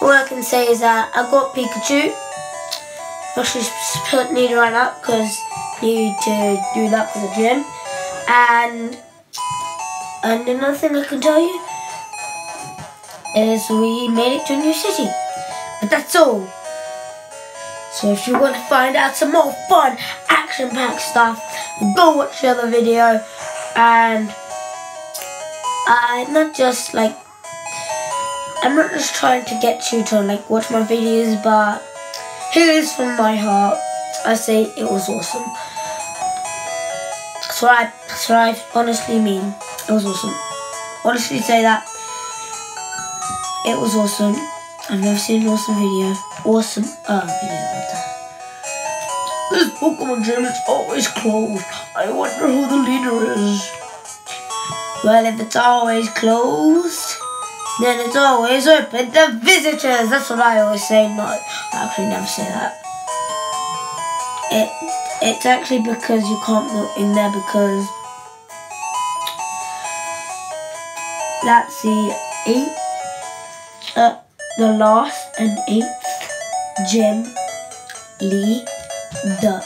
All I can say is that I got Pikachu. Actually put Nidoran up because need to do that for the gym. And and another thing I can tell you is we made it to a new city. But that's all. So if you want to find out some more fun, action-packed stuff, go watch the other video. And I'm not just like, I'm not just trying to get you to like watch my videos, but here's from my heart. I say it was awesome. What I, what I honestly mean. It was awesome. Honestly say that. It was awesome. I've never seen an awesome video. Awesome uh, video. This Pokemon gym is always closed. I wonder who the leader is. Well, if it's always closed, then it's always open to visitors. That's what I always say. No, I actually never say that. It it's actually because you can't go in there because that's the eighth, uh, the last and eighth gym leader.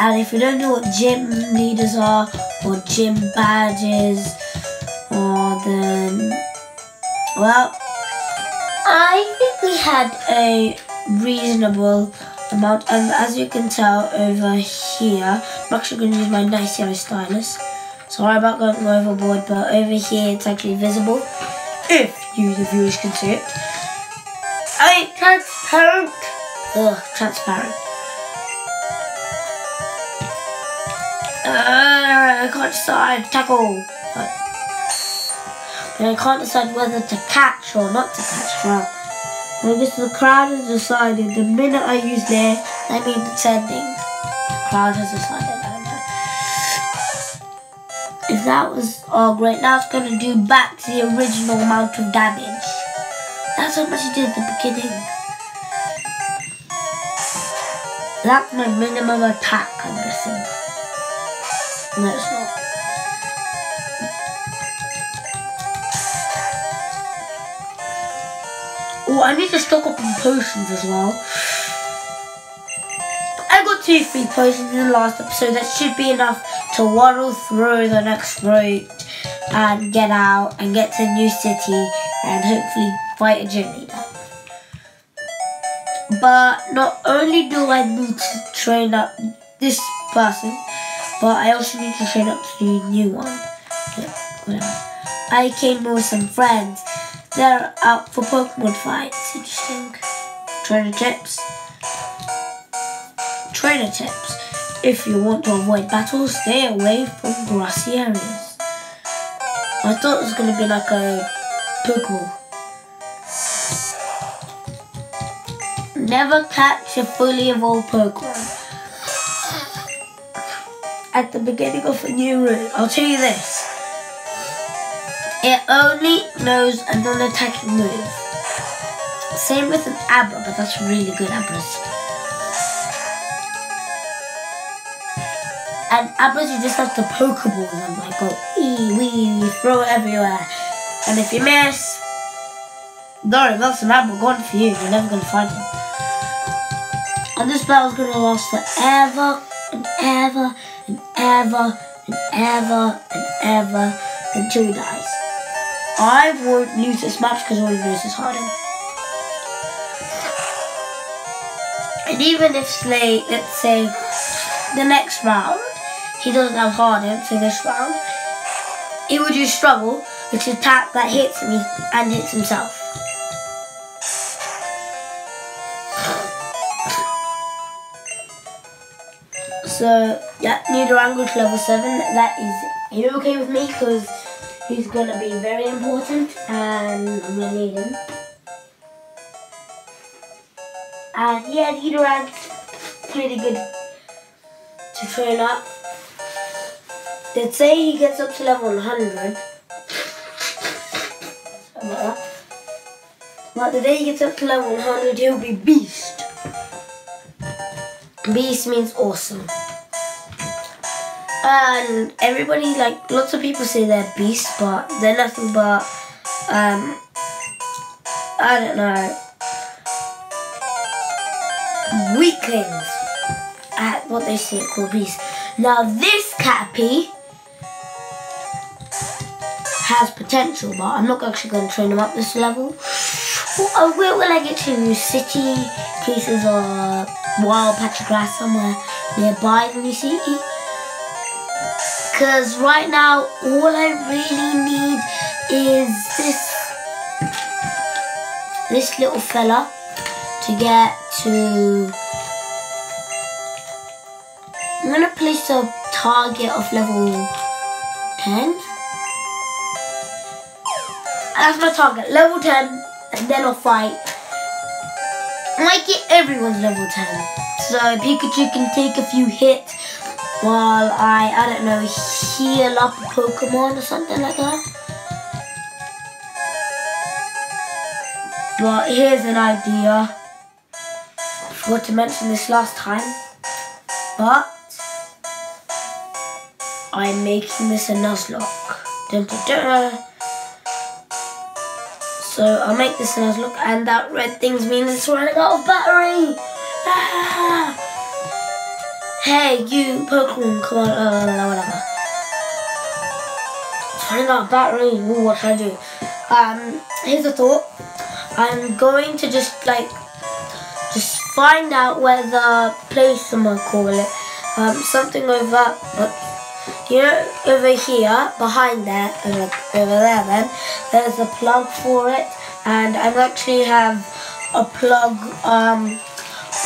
And if you don't know what gym leaders are or gym badges, or then well, I think we had a reasonable amount and as you can tell over here I'm actually going to use my nice yellow stylus. Sorry about going overboard but over here it's actually visible if you the viewers can see it. I transparent. Ugh transparent. Uh, I can't decide. Tackle but, I can't decide whether to catch or not to catch well I guess the crowd has decided the minute I use there, that means it's ending. The crowd has decided, I don't. If that was, oh great, now it's going to do back to the original amount of damage. That's how much it did at the beginning. That's my minimum attack, I'm guessing. No, it's not. Oh, I need to stock up on potions as well. I got two free potions in the last episode. That should be enough to waddle through the next route and get out and get to a new city and hopefully fight a gym leader. But not only do I need to train up this person, but I also need to train up the new one. I came with some friends they're out for Pokemon fights. Interesting. Trainer tips. Trainer tips. If you want to avoid battles, stay away from grassy areas. I thought it was going to be like a Pokeball. Never catch a fully evolved Pokemon. At the beginning of a new route, I'll tell you this. It only knows a non-attacking move. Same with an Abra, but that's really good Abras. And Abras, you just have to Pokeball them, like go ee wee, throw it everywhere. And if you miss, sorry, that's an Abra gone for you. You're never gonna find him. And this battle's gonna last forever and ever and ever and ever and ever until he dies. I won't lose this match because all he knows is Harden. And even if Slay, let's say, the next round, he doesn't have Harden for this round, he would use Struggle, which is attack that hits me and hits himself. So, yeah, Nidoran to level 7, that is, are you okay with me? Because He's gonna be very important and I'm gonna need him. And yeah, Nidoran's pretty good to train up. They'd say he gets up to level 100. But the day he gets up to level 100, he'll be Beast. Beast means awesome. And everybody like lots of people say they're beasts, but they're nothing but um I don't know weaklings at what they say called beasts. Now this Caterpie has potential, but I'm not actually going to train him up this level. Well, will, will I get to city, pieces of wild patch of grass somewhere nearby the new city? Because right now, all I really need is this this little fella to get to... I'm to place a target of level 10. That's my target, level 10, and then I'll fight. I might get everyone's level 10. So Pikachu can take a few hits while I, I don't know, heal up a Pokemon or something like that. But here's an idea. Forgot to mention this last time. But I'm making this a Nuzlocke. Dun, dun, dun. So I'll make this a Nuzlocke and that red thing means it's running out of battery. Ah! Hey, you Pokemon, come on, uh, whatever. It's running out of battery. Ooh, what should I do? Um, here's a thought. I'm going to just like just find out where the place I'm gonna call it. Um, something over uh, you know over here behind there over, over there then there's a plug for it and I actually have a plug um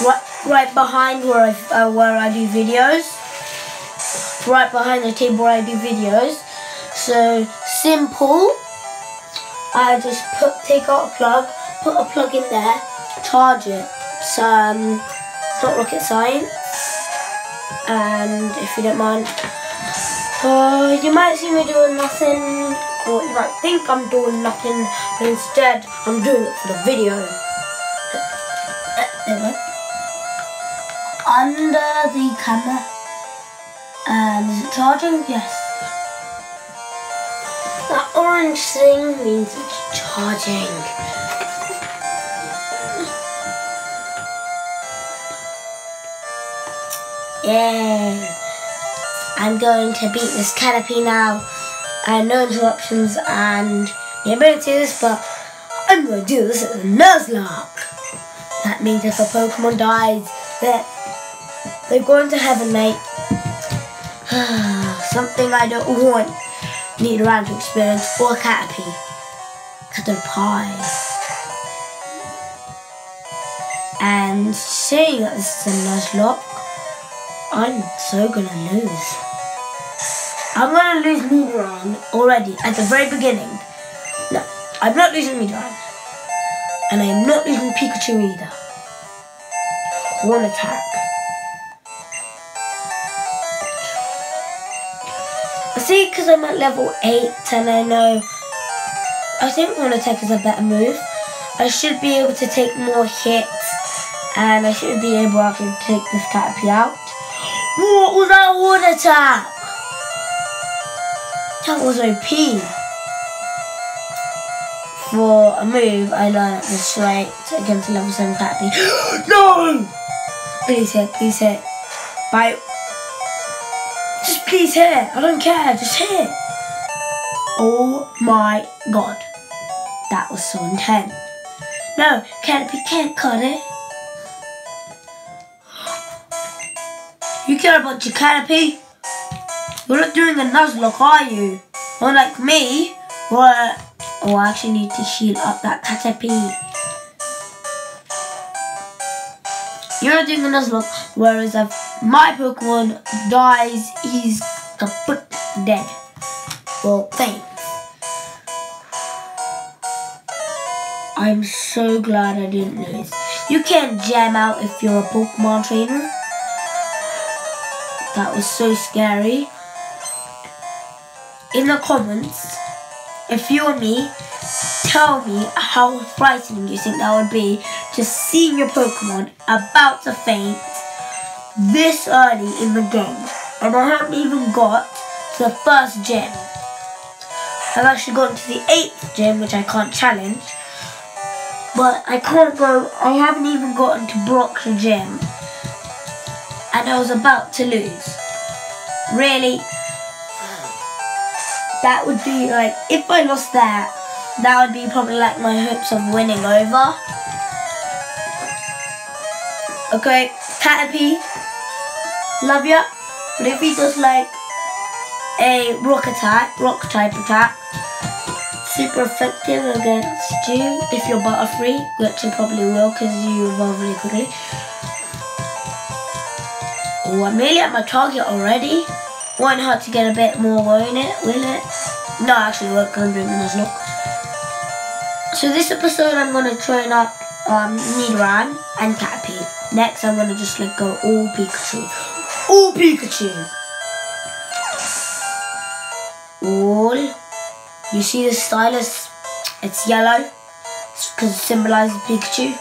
right, right behind where I uh, where I do videos right behind the table where I do videos so simple I just put take out a plug, put a plug in there, charge it. So um, not rocket science. And if you don't mind, uh, you might see me doing nothing, or you might think I'm doing nothing, but instead I'm doing it for the video. Under the camera. And um, is it charging? Yes. That orange thing means it's charging. Yay! I'm going to beat this Caterpie now. And no interruptions and the ability to do this, but I'm going to do this as a Nuzlocke. That means if a Pokemon dies, that they're going to heaven, mate. Something I don't want need around to experience or Caterpie. pie. And saying that this is a Nuzlocke, I'm so gonna lose. I'm gonna lose Nidoran already at the very beginning. No, I'm not losing Nidoran. And I'm not losing Pikachu either. One attack. See because I'm at level 8 and I know I think one attack is a better move. I should be able to take more hits and I should be able to take this Caterpie out. What was that one attack? That was OP. For a move, I learned this right against level 7 Caterpie. no! Please hit, please hit. Bye. Please hit. I don't care. Just hit. Oh my god. That was so intense. No, Caterpie can't cut it. You care about your Caterpie? You're not doing a Nuzlocke, are you? Unlike me, what? Oh, I actually need to heal up that Caterpie. You're not doing a Nuzlocke, whereas if my Pokemon dies, he's kaput dead. Well, thanks. I'm so glad I didn't lose. You can't jam out if you're a Pokemon trainer. That was so scary. In the comments, if you and me, tell me how frightening you think that would be just seeing your Pokemon about to faint this early in the game. and I haven't even got to the first gym. I've actually gotten to the eighth gym, which I can't challenge. But I can't go, I haven't even gotten to Brock's gym. And I was about to lose. Really, that would be like, if I lost that, that would be probably like my hopes of winning over. Okay, Caterpie, love ya. But if he does like a rock attack, rock type attack, super effective against you if you're Butterfree, which you probably will because you evolve really quickly. Oh, I'm nearly at my target already. Won't hurt to get a bit more, won't it? Will it? No, actually, won't because I'm drinking this look. So this episode, I'm going to train up um, Nidoran and Caterpie. Next, I'm going to just let go all Pikachu. All Pikachu! All. You see the stylus? It's yellow because it symbolizes Pikachu.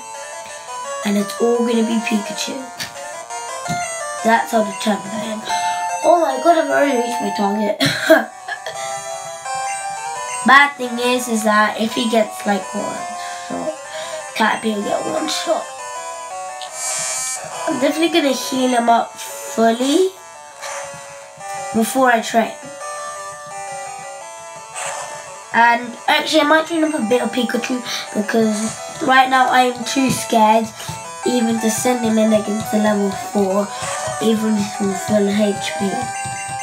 And it's all going to be Pikachu. That's how determined I am. Oh my god, I've already reached my target. Bad thing is, is that if he gets like one shot, Caterpie will get one shot. I'm definitely going to heal him up fully before I train. And actually, I might train up a bit of Pikachu because right now I am too scared even to send him in against the level 4, even with full HP.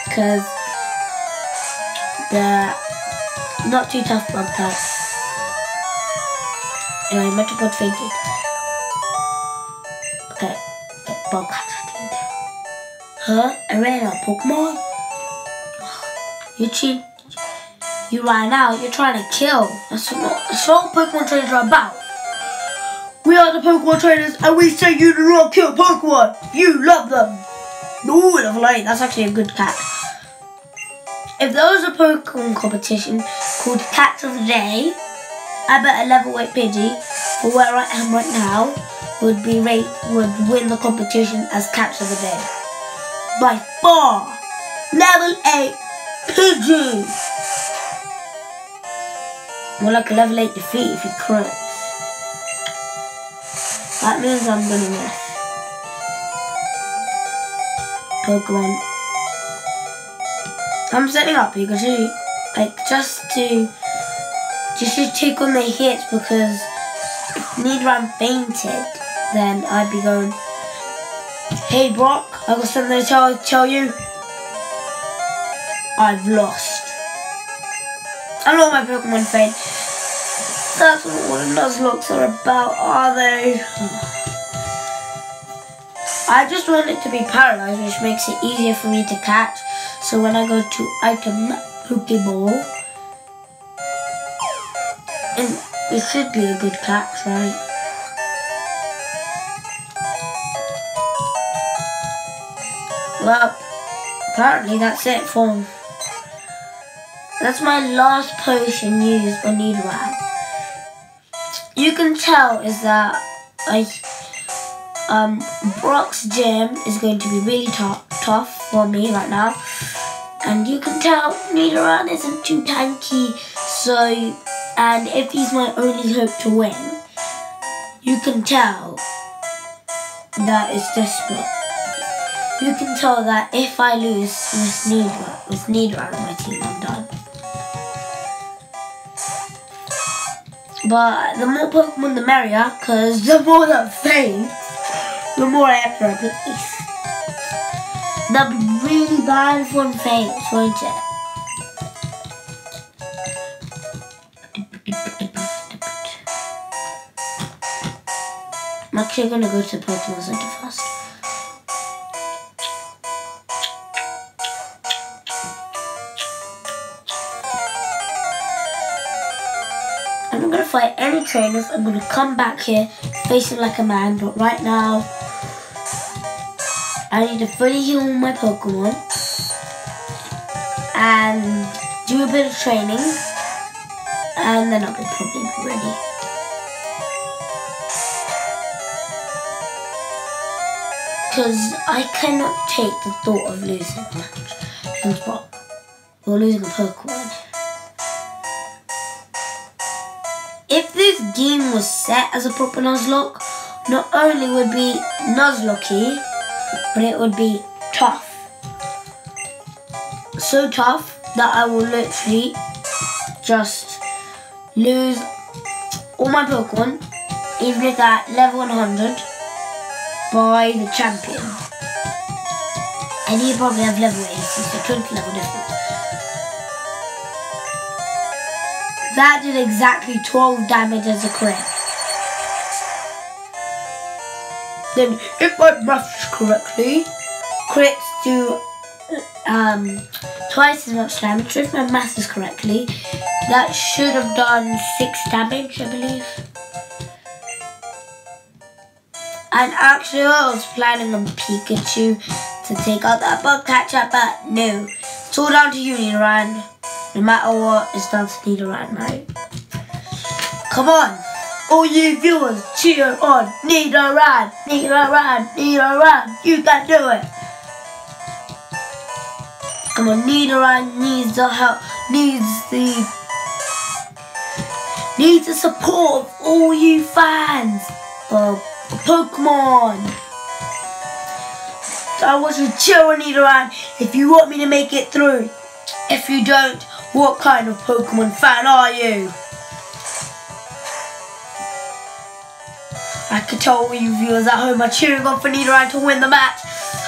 Because they're not too tough bug types. Anyway, Metapod fainted. Okay, bug. Huh? I ran out Pokemon? You cheat. You ran out. You're trying to kill. That's what, that's what Pokemon trainers are about. We are the Pokemon trainers and we say you do not kill Pokemon. You love them. Ooh, level 8. That's actually a good cat. If there was a Pokemon competition called Cat of the Day, I bet a level 8 Pidgey, for where I am right now, would be rate, would win the competition as Cat of the Day. By far. Level 8 Pidgey. More like a level 8 defeat if you crit. That means I'm gonna miss. Pokemon. I'm setting up Pikachu, like just to just to take on the hits because if Nidoran fainted, then I'd be going, Hey Brock, I got something to tell, tell you. I've lost. I know my Pokemon faint. That's what of those looks are about, are they? I just want it to be paralyzed, which makes it easier for me to catch. So when I go to item Pokeball, and it should be a good catch, right? Well, apparently that's it for That's my last potion used on Nidoran you can tell is that I um Brock's gym is going to be really tough tough for me right now. And you can tell Nidoran isn't too tanky, so and if he's my only hope to win, you can tell that it's desperate. You can tell that if I lose with Nidoran, with Nidoran on my team, I'm done. But the more Pokemon, the merrier, because the more that faint, the more I have to replace. That'd be really bad one faints, won't it? I'm actually gonna go to the Pokemon Center first. Trainers. I'm going to come back here face it like a man. But right now, I need to fully heal my Pokemon. And do a bit of training. And then I'll be probably ready. because I cannot take the thought of losing a? Or losing a Pokemon. If this game was set as a proper Nuzlocke, not only would be Nuzlocke, but it would be tough. So tough that I will literally just lose all my Pokemon, even if they're level 100, by the champion. And you probably have level 80, so 20 level difference. That did exactly 12 damage as a crit. Then, if my maths correctly, crits do um, twice as much damage. If my math is correctly, that should have done 6 damage, I believe. And actually, I was planning on Pikachu to take out that bug catcher, but no. It's all down to you, Nidoran. No matter what, it's down to Nidoran, right? now. Come on. All you viewers, cheer on Nidoran, Nidoran, Nidoran. You can do it. Come on, Nidoran needs the help, needs the needs the support of all you fans of Pokemon. I want you to cheer on Nidoran if you want me to make it through. If you don't, what kind of Pokemon fan are you? I can tell all you viewers at home are cheering on for Nidoran to win the match.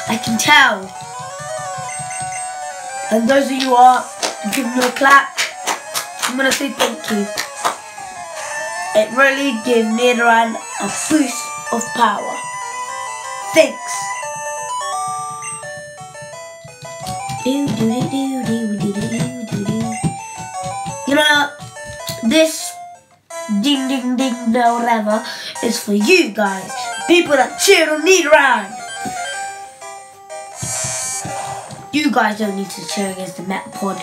I can tell. And those of you who are giving me a clap, I'm going to say thank you. It really gave Nidoran a boost of power. Thanks. You know, this ding ding ding bell whatever is for you guys. People that cheer on Nidoran. You guys don't need to cheer against the Metapod.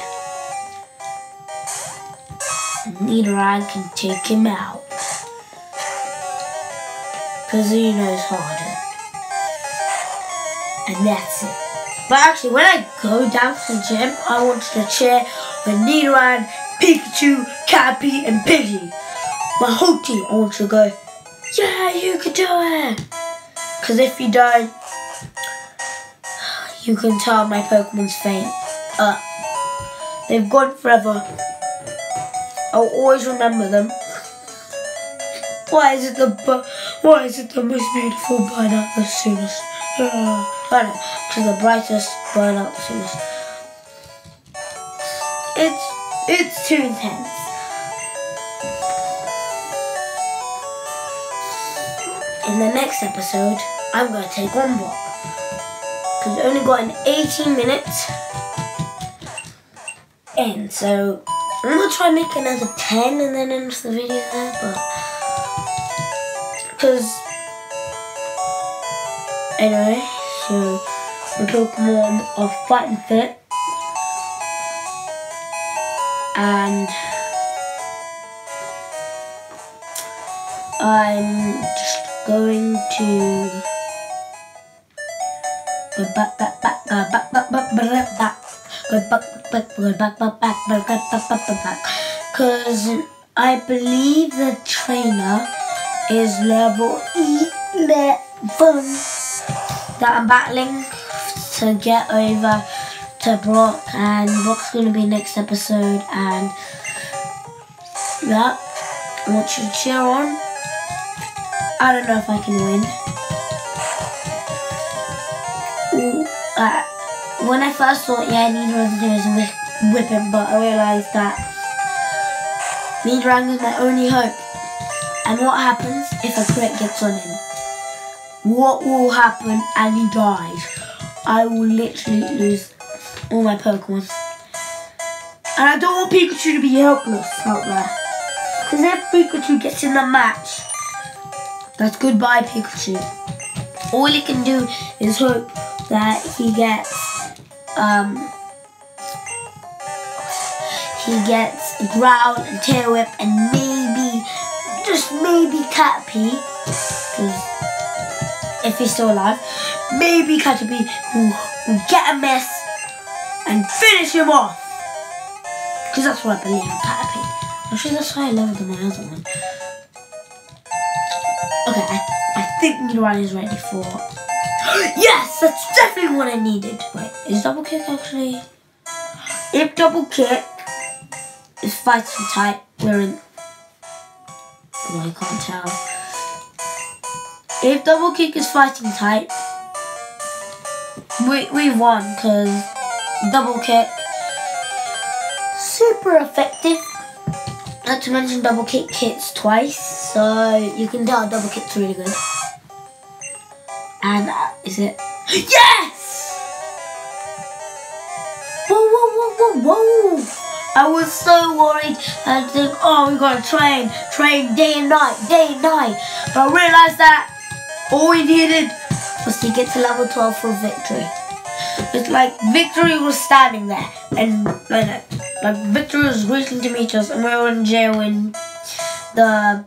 Nidoran can take him out. Because he knows Harden. And that's it. But actually, when I go down to the gym, I want to cheer for Nidoran, Pikachu, Cappy, and Pidgey. My whole team, I want to go, yeah, you can do it. Because if you don't, you can tell my Pokemon's faint. Uh, they've gone forever. I'll always remember them. Why is it the why is it the most beautiful burn out the soonest? Uh, I know, to the brightest burn out the soonest. It's it's too intense. In the next episode, I'm gonna take one Brock. Cause we only got an 18 minutes in, so I'm gonna try and make another 10 and then end the video there, but because anyway, so the Pokemon are fighting fit and I'm just going to go back, back, back, go back, back, back, back, back, go back, back, go back, back, back, back, back, back, back, back, back, because I believe the trainer is level 11 that I'm battling to get over to Brock and Brock's going to be next episode and yeah, I want you to cheer on. I don't know if I can win. Ooh, uh, when I first thought, yeah, I need to do is whip, whip him, but I realised that Nidoran is my only hope. And what happens if a crit gets on him? What will happen and he dies? I will literally lose all my Pokemon. And I don't want Pikachu to be helpless out there. Because if Pikachu gets in the match, that's goodbye Pikachu. All he can do is hope that he gets um he gets growl and tail whip and maybe just maybe Caterpie because if he's still alive maybe Caterpie will, will get a mess and finish him off. Because that's what I believe in Caterpie. Sure that's higher level than my other one. Okay, I, I think Nidoran is ready for... yes! That's definitely what I needed. Wait, is double kick actually... If double kick is fighting type, we're in... Oh, I can't tell. If double kick is fighting type, we, we've won because double kick super effective. Not to mention double kick hits twice, so you can tell double kick's really good. And uh, is it? Yes! Whoa, whoa, whoa, whoa, whoa! I was so worried I think, oh, we gotta train, train day and night, day and night. But I realized that all we needed was to get to level 12 for victory. It's like victory was standing there and like, like victory was waiting to meet us and we were in jail in the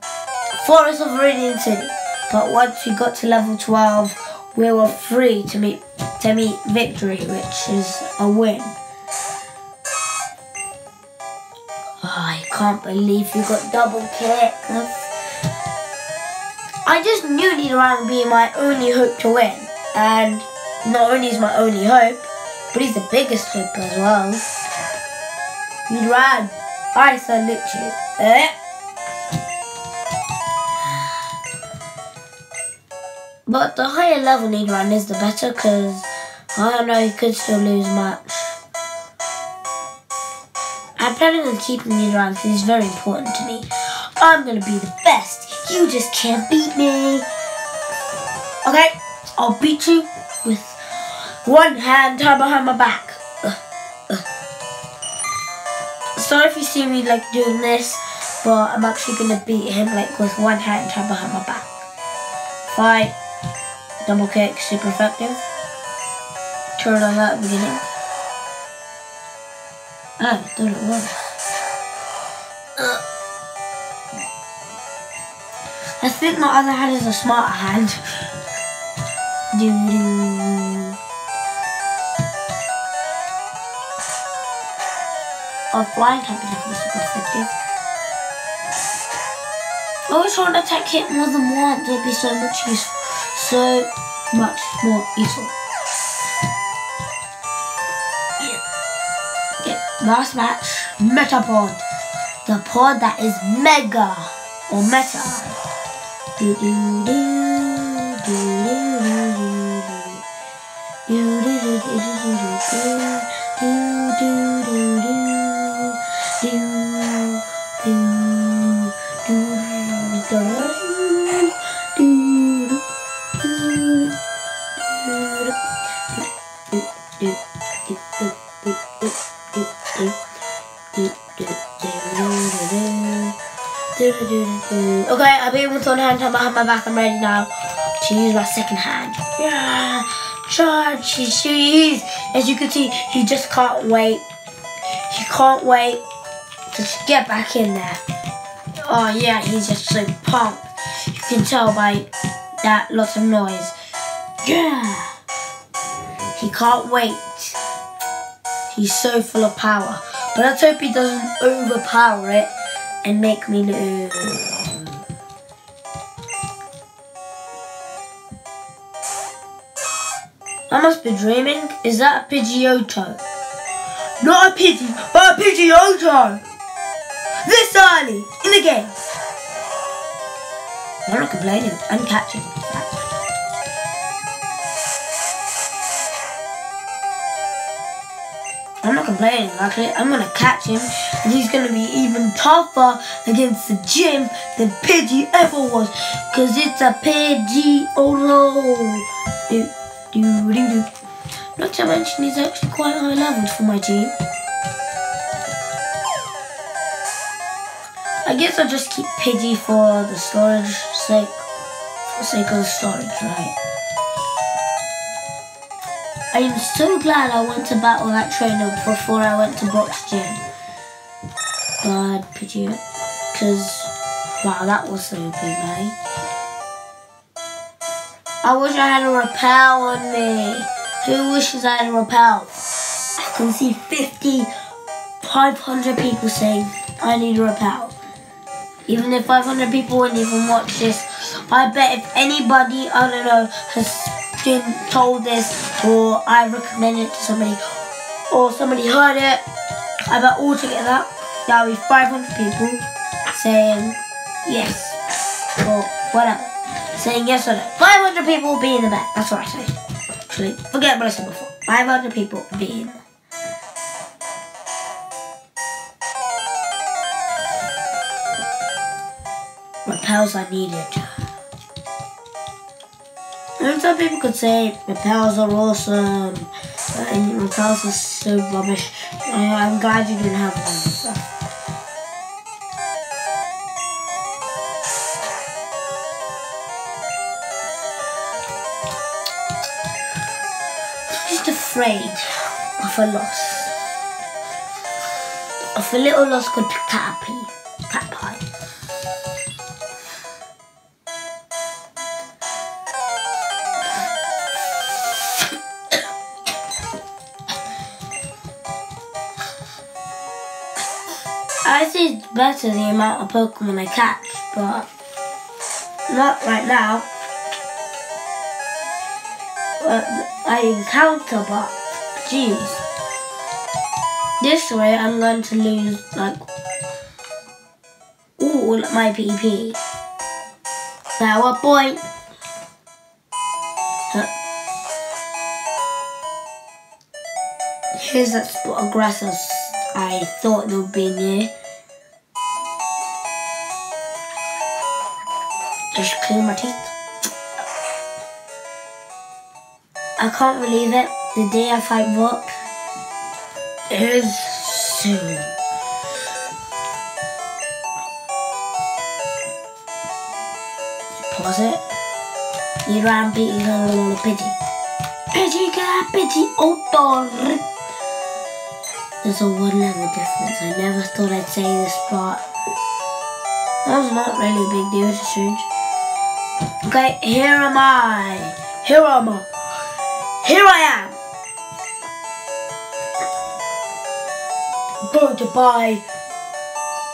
forest of Viridian City. But once we got to level 12, we were free to meet to meet victory, which is a win. Oh, I can't believe you got double kick. I just knew Nidoran would be my only hope to win. And not only is my only hope, but he's the biggest hope as well. Nidoran, I salute you. Eh? But the higher level Nidoran is the better because I don't know he could still lose match. I'm planning on keeping Nidoran because he's very important to me. I'm going to be the best you just can't beat me. Okay, I'll beat you with one hand tied behind my back. Uh, uh. Sorry if you see me like doing this, but I'm actually gonna beat him like with one hand tied behind my back. Fight, double kick, super effective. Turn on that beginning. Oh, I thought it was. Uh. I think my other hand is a smarter hand. Do do. Our flying type is definitely super effective. Always try to attack hit more than once. It'd be so much useful, so much more useful. Yeah. yeah. Last match, Metapod. The pod that is mega or meta. Do do do Okay, I've been with one hand I have my back. I'm ready now to use my second hand. Yeah, charge. He's, he's, as you can see, he just can't wait. He can't wait to get back in there. Oh yeah, he's just so pumped. You can tell by that lots of noise. Yeah. He can't wait. He's so full of power. But let's hope he doesn't overpower it and make me lose. I must be dreaming. Is that a Pidgeotto? Not a Pidgey, but a Pidgeotto! This early in the game. I'm not complaining. I'm catching. I'm not complaining, actually. I'm gonna catch him, and he's gonna be even tougher against the gym than Pidgey ever was, cause it's a Pidgey Oro. Not to mention he's actually quite high level for my team. I guess I'll just keep Pidgey for the storage sake, for the sake of storage, right? I am so glad I went to battle that trainer before I went to Brock's gym. But Pidgey, because, wow, that was so big, mate. I wish I had a repel on me. Who wishes I had a repel? I can see 50, 500 people saying I need a repel. Even if 500 people wouldn't even watch this, I bet if anybody, I don't know, has been told this or I recommend it to somebody or somebody heard it, I bet all together there'll be 500 people saying yes or whatever. Saying yes or no. 500 people will be in the back. That's what I say. Actually, forget what I said before. 500 people will be in there. repels are needed. And some people could say repels are awesome, uh, and repels are so rubbish. I, am glad you didn't have one. Afraid of a loss. Of a little loss called cat pie. Cat pie. I it's better the amount of Pokemon I catch, but not right now. I encounter, but jeez. This way I'm going to lose like all my PP. Power point. Here's that spot of grass I thought there would be near. Just clean my teeth. I can't believe it. The day I fight Brock is soon. Pause it. You ran beating a little pity. Pity got pity oh There's a one level difference. I never thought I'd say this but that was not really a big deal to change. Okay, here am I. Here am I. Here I am. Going to buy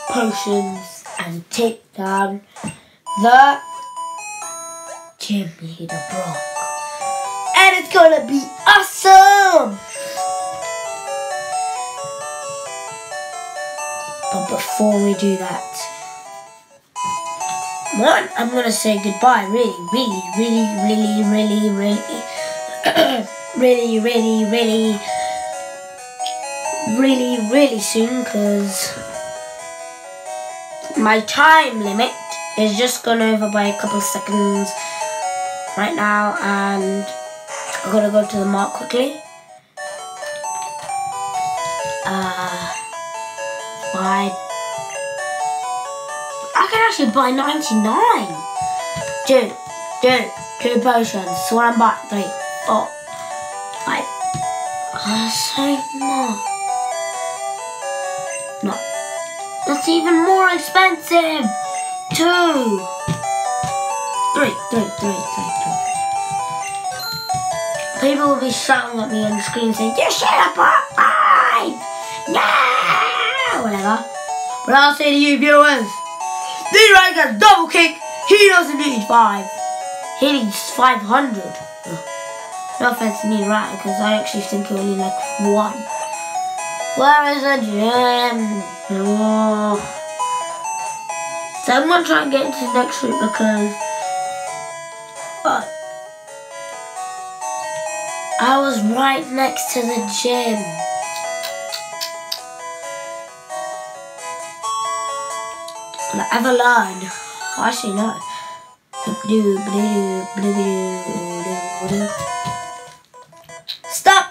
potions and take down the gym leader Brock. And it's gonna be awesome! But before we do that, one, I'm gonna say goodbye really, really, really, really, really, really, really, really, really, really, really soon because my time limit is just gone over by a couple of seconds right now and I'm gonna go to the mark quickly. Uh, bye can actually buy 99. Two, two, two potions. One buy three, four, five. Say no. That's even more expensive. Two. Three, three, three, three, three. People will be shouting at me on the screen saying, You should have bought five! No! Whatever. But I'll say to you viewers, D-Rag has double kick. He doesn't need five. He needs 500. No offense to me, right? Because I actually think he only like one. Where is the gym? Oh. So I'm gonna try and get into the next week because uh, I was right next to the gym. ever learn? Oh, actually, no.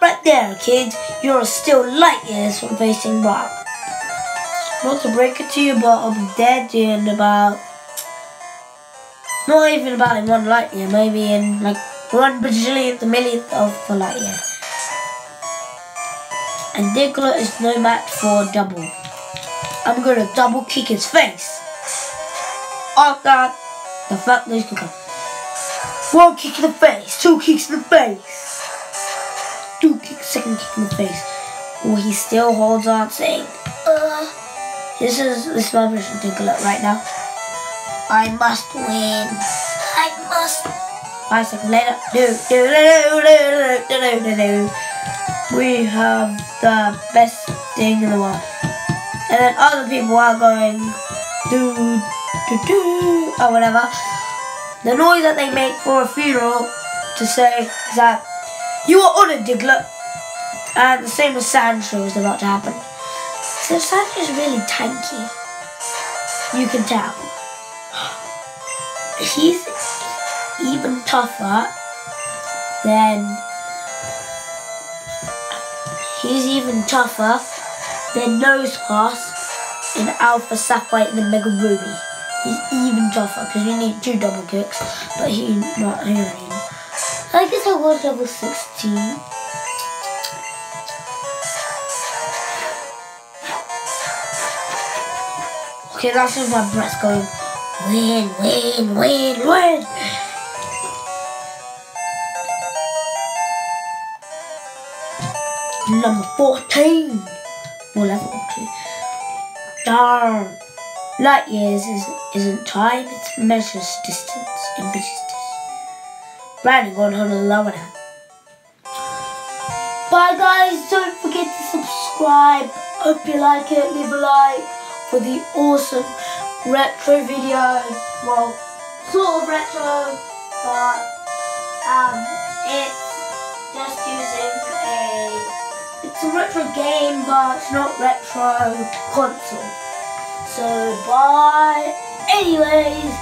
Right there, kids. You're still light years from facing Brock. Not to break it to you, but I'll be dead in about... Not even about in one light year, maybe in like one bajillionth millionth of the light year. And Diglett is no match for double. I'm gonna double kick his face. Oh god. The fuck this could come. One kick in the face, two kicks in the face. Two kicks, second kick in the face. Oh, he still holds on saying, uh, this is this is my mission Diglett right now. I must win. I must. Five seconds later, do do do do do do do do. We have the best thing in the world, and then other people are going do do do or whatever. The noise that they make for a funeral to say that you are honored, Diglett. And uh, the same as Sancho is about to happen. So Sancho's really tanky. You can tell. He's even tougher than he's even tougher than Nosepass in Alpha Sapphire and the Omega Ruby. He's even tougher because you need two double kicks, but he not only. I guess I was level 16. Okay, that's just my breath going, win, win, win, win. Number 14. Well, level 2. Darn. Light years is, isn't time, it measures distance in distance. Running on on a lower now. Bye guys, don't forget to subscribe. Hope you like it, leave a like for the awesome retro video. Well, sort of retro, but um, it's just using a it's a retro game, but it's not retro console. So bye. Anyways.